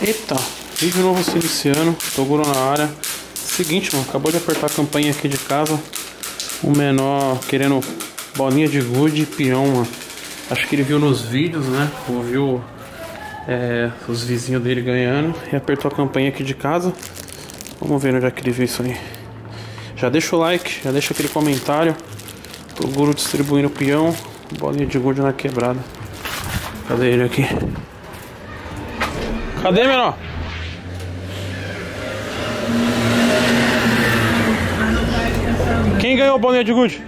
Eita, vídeo novo se iniciando, Toguro na área. Seguinte, mano, acabou de apertar a campanha aqui de casa. O menor querendo bolinha de gude e peão, mano. Acho que ele viu nos vídeos, né? Ouviu é, os vizinhos dele ganhando e apertou a campanha aqui de casa. Vamos ver onde é que ele viu isso aí. Já deixa o like, já deixa aquele comentário. Toguro distribuindo peão, bolinha de gude na quebrada. Cadê ele aqui? Cadê, menor? Quem ganhou a bolinha de gude?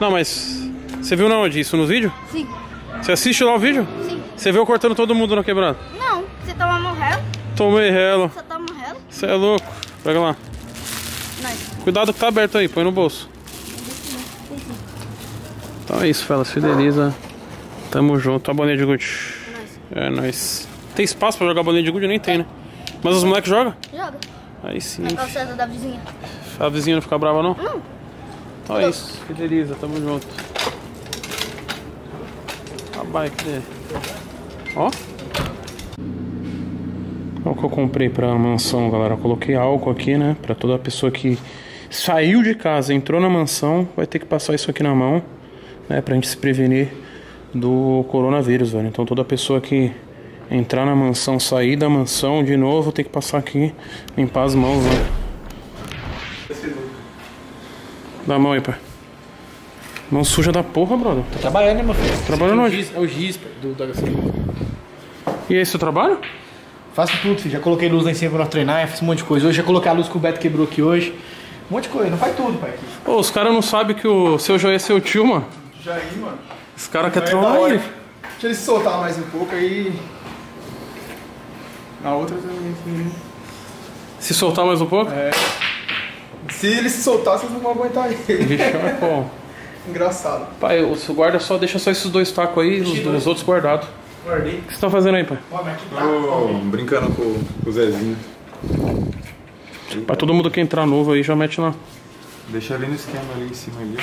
Não, mas você viu na onde? Isso no vídeo? Sim. Você assiste lá o vídeo? Sim. Você viu cortando todo mundo na quebrada? Não, você toma morrendo? Tomei relo. Você tá morrendo? Você é louco. Pega lá. Cuidado que tá aberto aí, põe no bolso. Então é isso, Felas. Fideliza. Tamo junto. A bolinha de gude. É nóis. Tem espaço pra jogar bolinha de gude? Nem tem, né? Mas os moleques jogam? Joga. Aí sim. É o César da vizinha. A vizinha não fica brava, não? Não. Então é isso. Fideliza. Tamo junto. A bike dele. Ó. Olha o que eu comprei pra mansão, galera. Eu coloquei álcool aqui, né? Pra toda pessoa que saiu de casa, entrou na mansão, vai ter que passar isso aqui na mão, né? Pra gente se prevenir do coronavírus, velho. Então toda pessoa que entrar na mansão, sair da mansão de novo, tem que passar aqui, limpar as mãos, né? Dá a mão aí, pai. Mão suja da porra, brother. Tá trabalhando, né, meu filho? Trabalhando é o giz, é o giz do, da gasolina. E esse é o trabalho? Faço tudo, filho. Já coloquei luz lá em cima pra nós treinar, fiz um monte de coisa. Hoje já coloquei a luz que o Beto quebrou aqui hoje. Um monte de coisa, não faz tudo, pai. Pô, os caras não sabem que o seu Joia é seu tio, mano. Jair, mano. Os caras querem é trollar ele. Deixa ele se soltar mais um pouco aí. Na outra também, assim. Se soltar mais um pouco? É. Se ele se soltar, vocês não vão aguentar ele. Vixe, mas, pô. Engraçado. Pai, o seu guarda só deixa só esses dois tacos aí, os, os outros guardados. Guardei. O que você tá fazendo aí, pai? Tô brincando com, com o Zezinho. Pra todo mundo que entrar novo aí, já mete lá. Deixa ali no esquema ali em cima ali.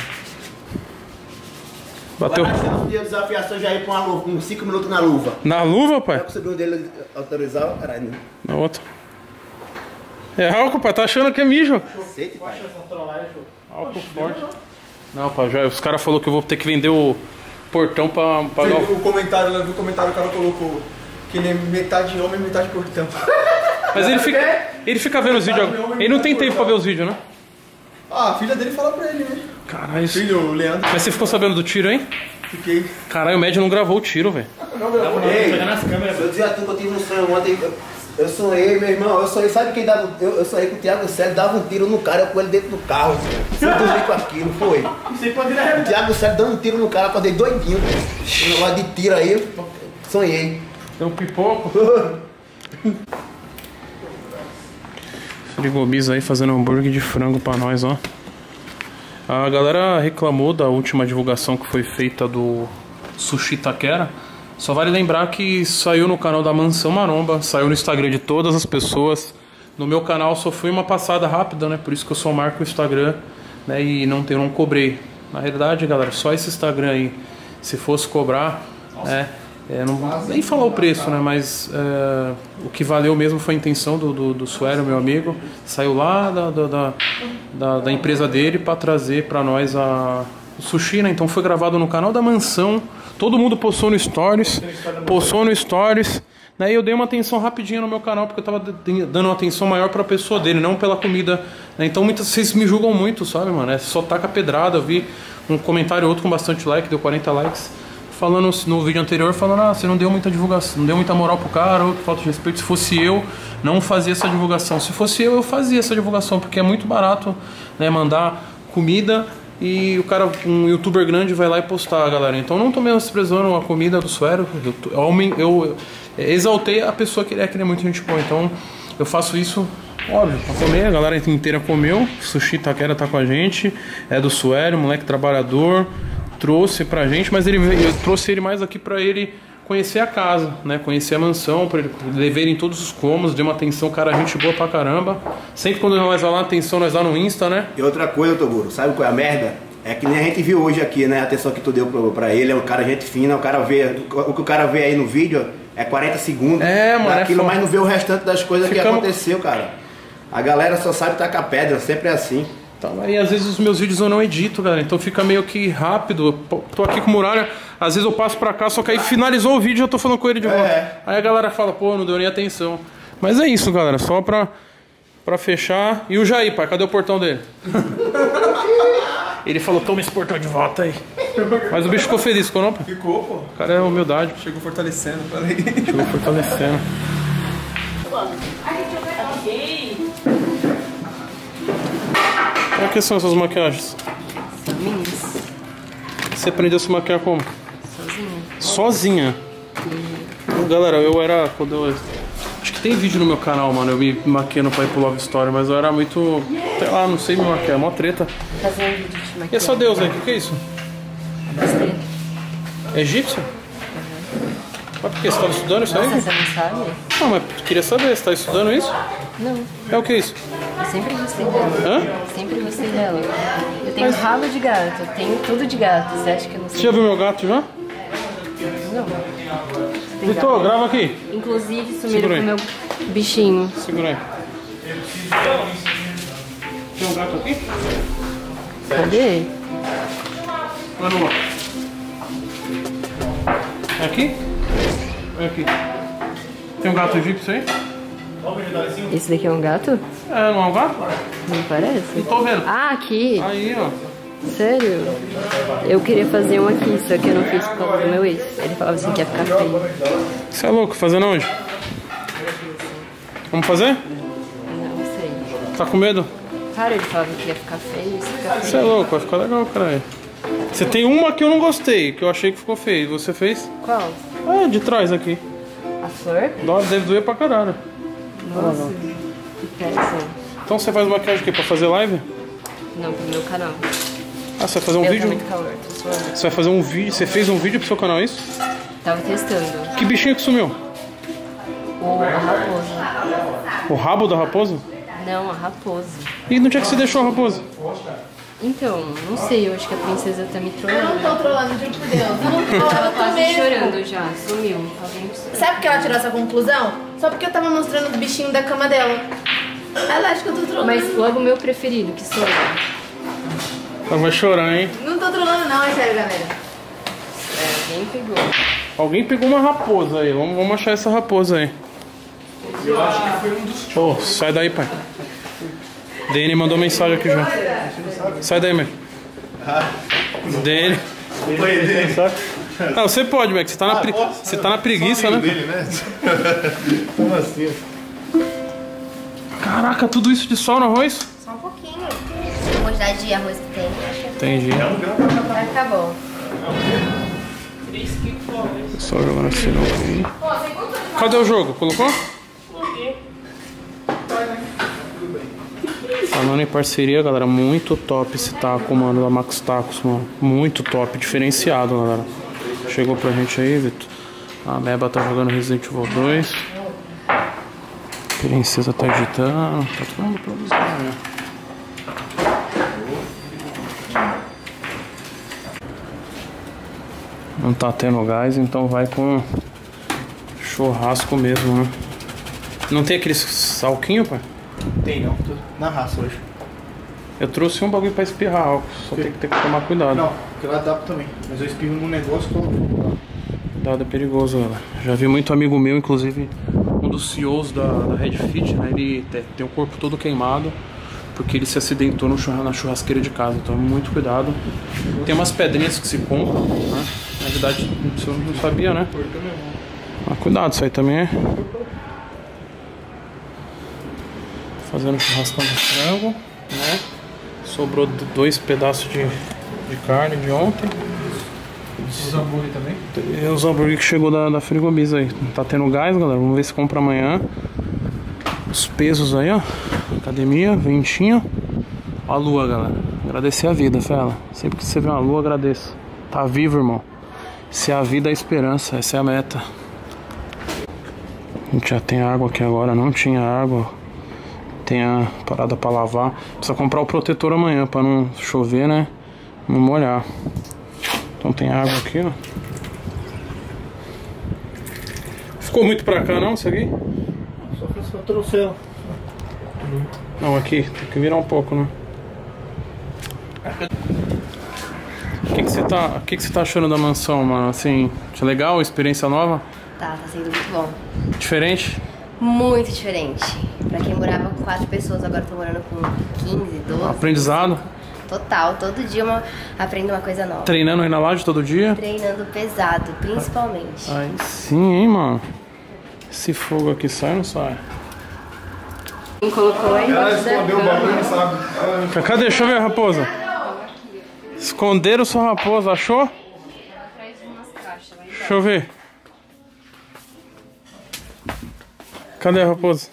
Bateu. Você não podia desafiar seu Jair com uma luva, com 5 minutos na luva. Na luva, É pai? o segundo dele autorizar, caralho. né? Na outra. É álcool, pai. Tá achando que é mijo. Cacete, pai. Álcool forte. Não, pai, já, os caras falaram que eu vou ter que vender o portão pra pagar viu o... comentário, né? Viu o comentário que o cara colocou que ele é metade homem e metade portão. Mas ele fica, ele fica vendo os vídeos. Ele não tem tempo pra ver os vídeos, né? Ah, a filha dele fala pra ele, né? Caralho. isso- Filho, o Leandro, Mas você ficou sabendo do tiro, hein? fiquei. Caralho, o médio não gravou o tiro, velho. Pega nas câmeras, eu dizia a tu que eu tive um sonho ontem. eu- Eu sonhei, meu irmão, eu sonhei, sabe quem dava. Eu, eu sonhei com o Thiago Célio, dava um tiro no cara, eu com ele dentro do carro. Fui dormir com aquilo, foi. Isso aí pode virar O realidade. Thiago Célio dando um tiro no cara, acordei doidinho. Um negócio de tiro aí, eu sonhei. Deu um pipoco. Frigobis aí fazendo hambúrguer de frango pra nós, ó. A galera reclamou da última divulgação que foi feita do Sushi Taquera. Só vale lembrar que saiu no canal da Mansão Maromba, saiu no Instagram de todas as pessoas. No meu canal só foi uma passada rápida, né? Por isso que eu só marco o Instagram, né? E não tem, não cobrei. Na realidade, galera, só esse Instagram aí, se fosse cobrar, né? É, não, nem falar o preço, né? Mas é, o que valeu mesmo foi a intenção do, do, do Suero, meu amigo. Saiu lá da, da, da, da- empresa dele para trazer para nós a, o sushi, né? Então foi gravado no canal da Mansão. Todo mundo postou no Stories. Postou no Stories. Né? E eu dei uma atenção rapidinha no meu canal porque eu tava dando uma atenção maior pra pessoa dele, não pela comida. né? Então muitas vocês me julgam muito, sabe, mano? É só taca pedrada. Eu vi um comentário outro com bastante like, deu 40 likes falando no vídeo anterior, falando, ah, você não deu muita divulgação, não deu muita moral pro cara, falta de respeito. Se fosse eu, não fazia essa divulgação. Se fosse eu, eu fazia essa divulgação, porque é muito barato, né, mandar comida e o cara, um youtuber grande vai lá e postar, galera. Então não tô menosprezando a comida do Suero, eu, eu, eu exaltei a pessoa que ele é, que ele é muito gente boa. Então eu faço isso Óbvio, pra comer, a galera inteira comeu. Sushi Taquera tá com a gente. É do Suério, moleque trabalhador. Trouxe pra gente, mas ele eu trouxe ele mais aqui pra ele conhecer a casa, né? Conhecer a mansão, pra ele levei ele em todos os cômodos, dei uma atenção, cara, gente boa pra caramba. Sempre quando nós vamos lá, atenção, nós lá no Insta, né? E outra coisa, Toguro, sabe qual é a merda? É que nem a gente viu hoje aqui, né? A atenção que tu deu pra ele, é um cara gente fina, o cara vê. O que o cara vê aí no vídeo é 40 segundos É, mano, é daquilo, mas não vê o restante das coisas que Ficamos- aconteceu, cara. A galera só sabe tacar pedra, sempre é assim. Então, aí às vezes os meus vídeos eu não edito, galera. Então fica meio que rápido. Eu pô, tô aqui com o Muralha, às vezes eu passo pra cá, só que aí finalizou o vídeo e eu tô falando com ele de volta. É. Aí a galera fala, pô, não deu nem atenção. Mas é isso, galera. Só pra, pra fechar. E o Jair, pai, cadê o portão dele? ele falou, toma esse portão de volta aí. Mas o bicho ficou feliz, ficou não, pai? Ficou, pô. O cara é humildade, Chegou fortalecendo, falei. chegou fortalecendo. Qual que são essas maquiagens? Minhas. Você aprendeu a se maquiar como? Sozinha. Sozinha. Galera, eu era. Quando eu. Acho que tem vídeo no meu canal, mano. Eu me maquiando pra ir pro Love Story, mas eu era muito. Sei lá, não sei me maquiar, mó treta. Fazer um vídeo de maquiagem. E essa deusa aí, o que, que é isso? Bastante. É egípcio? Mas por quê? Você tava estudando isso aí? Nossa, você não sabe? Não, mas queria saber, você tá estudando isso? Não. É o que é isso? Eu sempre gostei dela. Hã? Sempre gostei dela. Eu tenho rabo de gato, eu tenho tudo de gato. Você acha que eu não sei? Você já viu meu gato já? Não. Você tem Vitor, gato? grava aqui. Inclusive, sumiram Segura com aí. o meu bichinho. Segura aí. Tem um gato aqui? Cadê? Manda lá. É aqui? Aqui. Tem um gato egípcio aí? Esse daqui é um gato? É, não é um gato? Não parece? Não tô vendo. Ah, aqui. Aí, ó. Sério? Eu queria fazer um aqui, só que eu não fiz por causa do meu ex. Ele falava assim que ia ficar feio. Você é louco? Fazendo onde? Vamos fazer? Não sei. Tá com medo? Cara, ele falava que ia ficar feio, Você é louco, vai ficar legal, caralho. Você tem uma que eu não gostei, que eu achei que ficou feio. Você fez? Qual? Ah, de trás aqui. A flor? Dó- Deve doer pra caralho. Nossa, que péssimo. Então você faz maquiagem aqui pra fazer live? Não, pro meu canal. Ah, você vai fazer um eu vídeo? muito calor, tô suando. Você vai fazer um vídeo? Você fez um vídeo pro seu canal, é isso? Tava testando. Que bichinho que sumiu? O a raposa. O rabo da raposa? Não, a raposa. E onde é que você deixou a raposa? Então, não sei, eu acho que a princesa tá me Eu não trolando. tô trolando, juro por Deus. Eu não tô, Tava eu tô quase mesmo. chorando já, sumiu. Alguém Sabe por que ela tirou essa conclusão? Só porque eu tava mostrando o bichinho da cama dela. Ela acha que eu tô trolando. Mas logo o meu preferido, que sou eu. Ela vai chorar, hein? Não tô trolando não, é sério, galera. É, alguém pegou. Alguém pegou uma raposa aí. Vamos, vamos achar essa raposa aí. Ô, sai daí, pai. Dani mandou mensagem aqui já. Sai daí, Mac. Dani. Não, você pode, Mac. Você tá na, pre... você tá na preguiça, né? dele, né? Como assim? Caraca, tudo isso de sol no arroz? Só um pouquinho. A quantidade de arroz que tem. Entendi. Vai ficar bom. Só jogando assim no aí. Cadê o jogo? Colocou? Falando em parceria, galera, muito top esse taco, mano, da Max Tacos, mano. Muito top, diferenciado, galera. Chegou pra gente aí, Vitor. A Meba tá jogando Resident Evil 2. Princesa tá agitando. Tá todo mundo produzindo, né? Não tá tendo gás, então vai com churrasco mesmo, né? Não tem aquele salquinho, pai? Tem não, tô na raça hoje. Eu trouxe um bagulho pra espirrar álcool, só tem que ter que tomar cuidado. Não, porque lá dá também. Mas eu espirro num negócio que eu Cuidado é perigoso, galera. Já vi muito amigo meu, inclusive um dos CEOs da, da Red Fit, né? Ele te- tem o corpo todo queimado porque ele se acidentou no churra- na churrasqueira de casa. Então, muito cuidado. Tem umas pedrinhas que se compram, né? Na verdade, você não sabia, né? Mas cuidado, isso aí também é. Fazendo churrascão de frango, né? Sobrou dois pedaços de, de carne de ontem. Os hambúrguer também. E os hambúrguer que chegou da, da Frigobisa aí. Tá tendo gás, galera. Vamos ver se compra amanhã. Os pesos aí, ó. Academia, ventinho. A lua, galera. Agradecer a vida, fela. Sempre que você vê uma lua, agradeça. Tá vivo, irmão. Se a vida é a esperança, essa é a meta. A gente já tem água aqui agora, não tinha água. Tem a parada pra lavar. Precisa comprar o protetor amanhã pra não chover, né? Não molhar. Então tem água aqui, ó. Ficou muito pra cá não, isso aqui? Só que eu só trouxe ela. Não, aqui, tem que virar um pouco, né? O que que você tá, o que que você tá achando da mansão, mano? Assim, legal, experiência nova? Tá, tá sendo muito bom. Diferente? Muito diferente. Pra quem morava com quatro pessoas, agora tô morando com 15, 12. Aprendizado? Total, todo dia eu aprendo uma coisa nova. Treinando aí na laje todo dia? Treinando pesado, principalmente. Aí sim, hein, mano? Esse fogo aqui sai ou não sai? Quem colocou aí Ela escondeu o bagulho, sabe? Ela- Cadê? Deixa eu ver a raposa. Esconderam sua raposa, achou? Deixa eu ver. Cadê a raposa?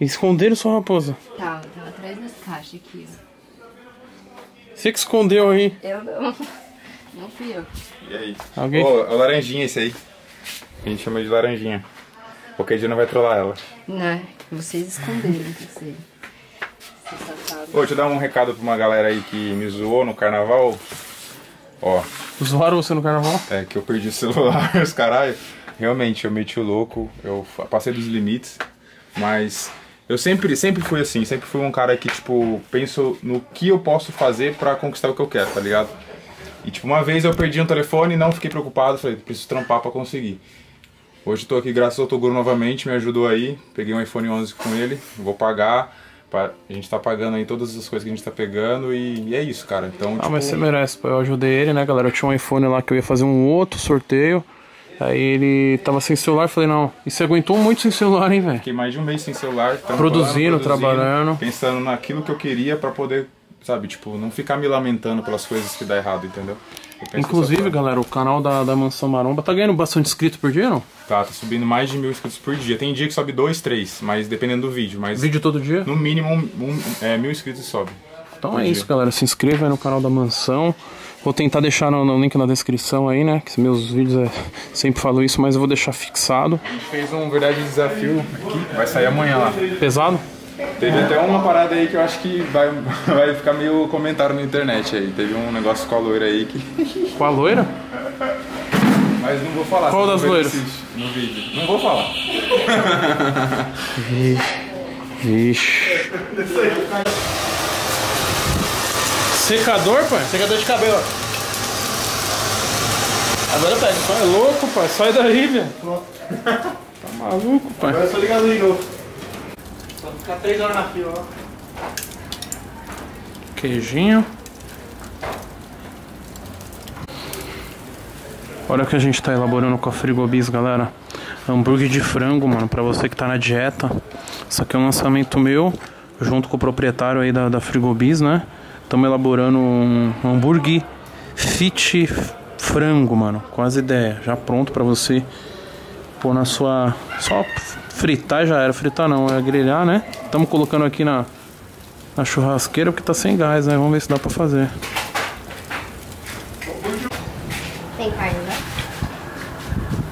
Esconderam sua raposa. Tá, tava atrás das caixas aqui, ó. Você que escondeu aí. Eu não. Não fui eu. E aí? Alguém? Ô, é o laranjinha esse aí. A gente chama de laranjinha. Qualquer dia não vai trollar ela. Não, vocês esconderam, safados. Ô, deixa eu dar um recado pra uma galera aí que me zoou no carnaval. Ó, Zoaram você no carnaval? é que eu perdi o celular, os caralho. Realmente, eu meti o louco, eu passei dos limites, mas eu sempre, sempre fui assim, sempre fui um cara que, tipo, penso no que eu posso fazer pra conquistar o que eu quero, tá ligado? E, tipo, uma vez eu perdi um telefone e não fiquei preocupado, falei, preciso trampar pra conseguir. Hoje eu tô aqui graças ao Toguro novamente, me ajudou aí, peguei um iPhone 11 com ele, vou pagar, pa- a gente tá pagando aí todas as coisas que a gente tá pegando e, e é isso, cara. Então, Ah, tipo, mas você merece, pô. Eu ajudei ele, né, galera? Eu tinha um iPhone lá que eu ia fazer um outro sorteio. Aí ele tava sem celular, falei, não. E você aguentou muito sem celular, hein, velho? Fiquei mais de um mês sem celular. trampando, Produzindo, trabalhando. Pensando naquilo que eu queria pra poder, sabe, tipo, não ficar me lamentando pelas coisas que dá errado, entendeu? Eu penso Inclusive, galera, o canal da, da Mansão Maromba tá ganhando bastante inscrito por dia, não? Tá, tá subindo mais de mil inscritos por dia. Tem dia que sobe dois, três, mas dependendo do vídeo. Mas Vídeo todo dia? no mínimo um, um- é, mil inscritos sobe. Então é isso, galera. Se inscreva aí no canal da Mansão. Vou tentar deixar no, no link na descrição aí, né? Que meus vídeos é, sempre falo isso, mas eu vou deixar fixado. A gente fez um verdade desafio aqui, vai sair amanhã lá. Pesado? Teve até uma parada aí que eu acho que vai, vai ficar meio comentário na internet aí. Teve um negócio com a loira aí que. Com a loira? Mas não vou falar. Qual das loiras? No vídeo. Não vou falar. Vixe. Secador, pai? Secador de cabelo. Agora pega. Sai louco, pai. Sai daí, velho. Tá maluco, pai. Agora é só ligar de novo. Só ficar três horas na fila, ó. Queijinho. Olha o que a gente tá elaborando com a Frigobis, galera. Hambúrguer de frango, mano, pra você que tá na dieta. Isso aqui é um lançamento meu, junto com o proprietário aí da, da Frigobis, né? Estamos elaborando um hambúrguer fit frango, mano, com as ideias. Já pronto pra você pôr na sua... Só fritar já era. Fritar não, é grelhar, né? Estamos colocando aqui na, na churrasqueira porque tá sem gás, né? Vamos ver se dá pra fazer. Tem carne, né?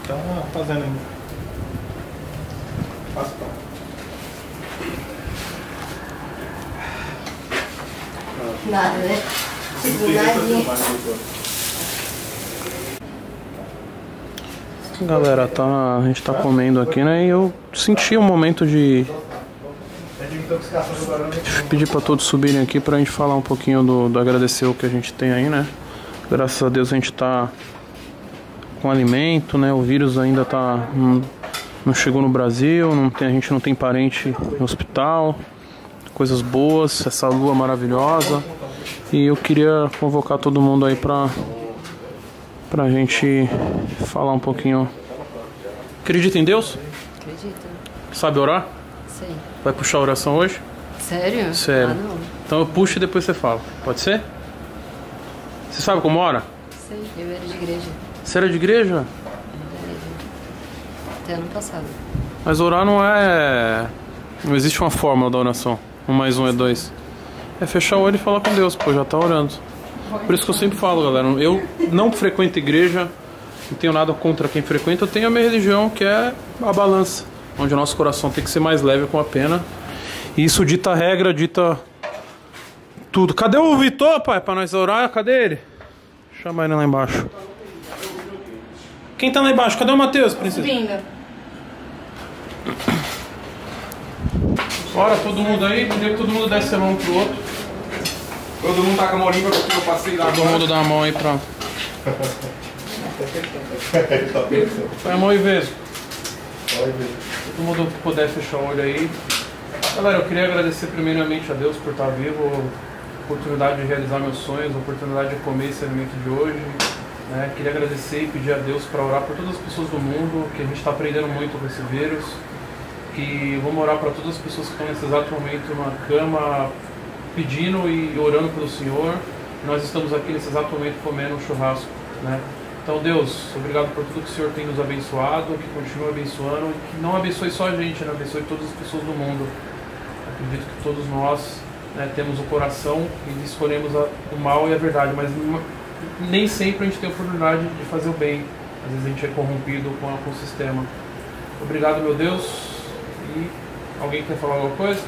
Tá fazendo ainda. Nada, né? Tipo, nadinha. Galera, tá, a gente tá comendo aqui, né? E eu senti um momento de pedir pra todos subirem aqui pra gente falar um pouquinho do, do agradecer o que a gente tem aí, né? Graças a Deus a gente tá com alimento, né? O vírus ainda tá não, não chegou no Brasil, não tem, a gente não tem parente no hospital, coisas boas, essa lua maravilhosa. E eu queria convocar todo mundo aí pra pra gente falar um pouquinho. Acredita em Deus? Acredito. Sabe orar? Sei. Vai puxar a oração hoje? Sério? Sério. Ah, não. Então eu puxo e depois você fala. Pode ser? Você sabe como ora? Sei. Eu era de igreja. Você era de igreja? Até ano passado. Mas orar não é. Não existe uma fórmula da oração. Um mais um é dois. É fechar o olho e falar com Deus, pô, já tá orando. Por isso que eu sempre falo, galera. Eu não frequento igreja, não tenho nada contra quem frequenta, eu tenho a minha religião que é a balança, onde o nosso coração tem que ser mais leve com a pena. E isso dita a regra, dita tudo. Cadê o Vitor, pai, pra nós orar? Cadê ele? Chama ele lá embaixo. Quem tá lá embaixo? Cadê o Matheus, princesa? Subindo. Bora, todo mundo aí, podia que todo mundo desse a mão pro outro. Todo mundo tá com a mão limpa porque eu passei lá. Todo mundo dá a mão aí pra. Põe a mão e vejo. Todo mundo puder fechar o olho aí. Galera, eu queria agradecer primeiramente a Deus por estar vivo, oportunidade de realizar meus sonhos, oportunidade de comer esse alimento de hoje. né? Queria agradecer e pedir a Deus para orar por todas as pessoas do mundo, que a gente está aprendendo muito com esse vírus. Que vamos orar para todas as pessoas que estão nesse exato momento na cama, pedindo e orando pelo Senhor. Nós estamos aqui nesse exato momento comendo um churrasco, né? Então, Deus, obrigado por tudo que o Senhor tem nos abençoado, que continue abençoando, e que não abençoe só a gente, né? abençoe todas as pessoas do mundo. Acredito que todos nós né, temos o coração e escolhemos a- o mal e a verdade, mas nem sempre a gente tem a oportunidade de fazer o bem. Às vezes a gente é corrompido com, com o sistema. Obrigado, meu Deus. E alguém quer falar alguma coisa?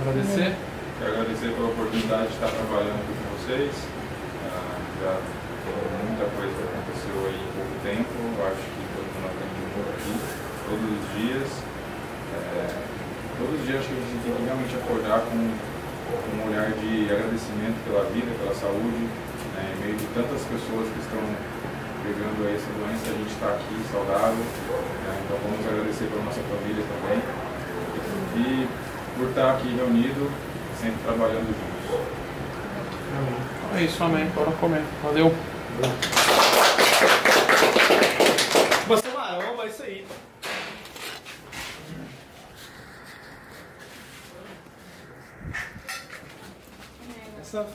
Agradecer? Quero agradecer pela oportunidade de estar trabalhando aqui com vocês. Ah, já muita coisa aconteceu aí em pouco tempo. Eu acho que todo mundo aprende muito aqui, todos os dias. É, todos os dias acho que a gente tem que realmente acordar com, com um olhar de agradecimento pela vida, pela saúde. né, em meio de tantas pessoas que estão pegando essa doença, a gente está aqui saudável. né, então vamos agradecer pela nossa família também. E por estar aqui reunido, sempre trabalhando juntos. É isso, amém. Bora comer. Valeu. Você maromba, é isso aí. Essa